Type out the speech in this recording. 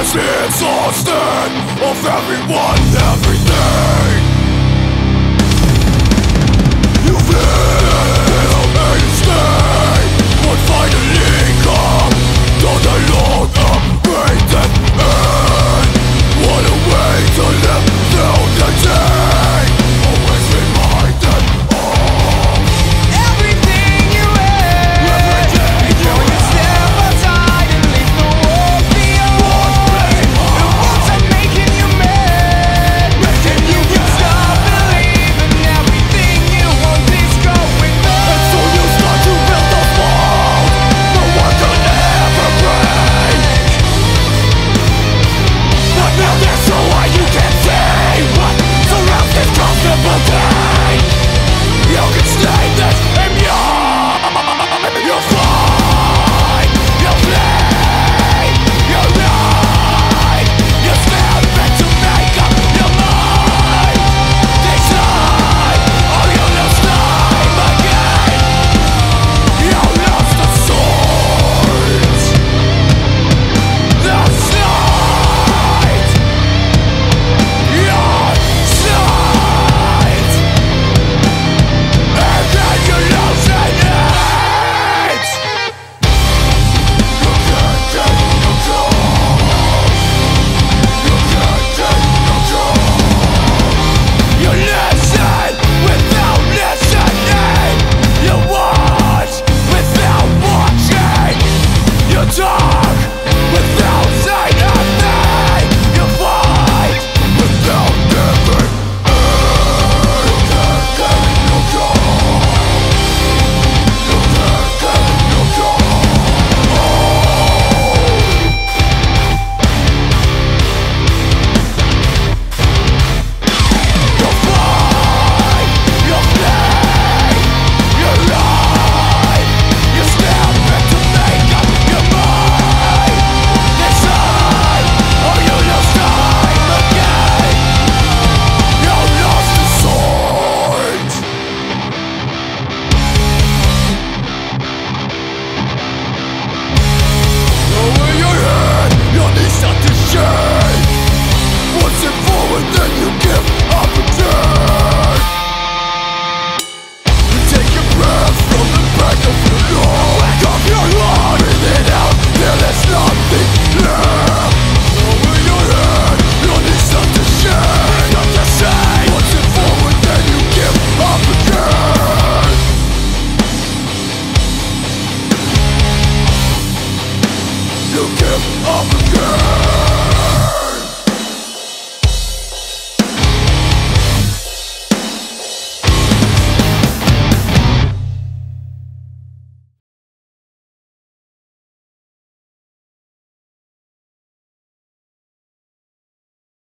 is exhausted of everyone, everything. Again